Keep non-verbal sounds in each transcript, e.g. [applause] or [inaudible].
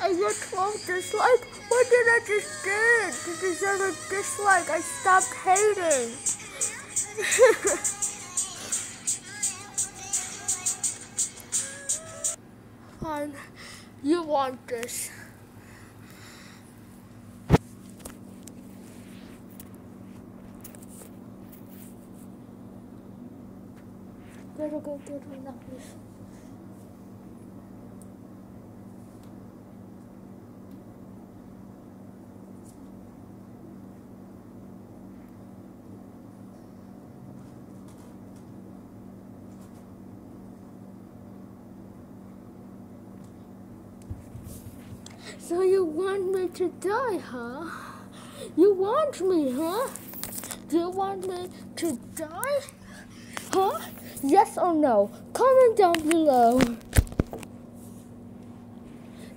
I get 12 dislike? What did I just do to deserve a dislike? I stopped hating. [laughs] Fine. You want this. So you want me to die, huh? You want me, huh? Do you want me to die? Huh? Yes or no? Comment down below.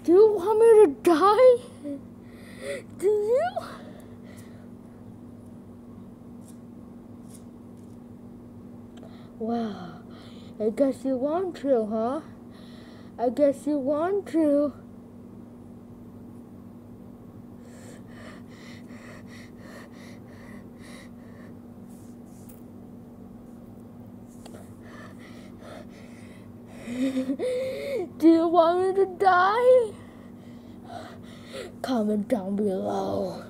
Do you want me to die? Do you? Wow. I guess you want to, huh? I guess you want to. Do you want me to die? Comment down below.